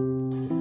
Música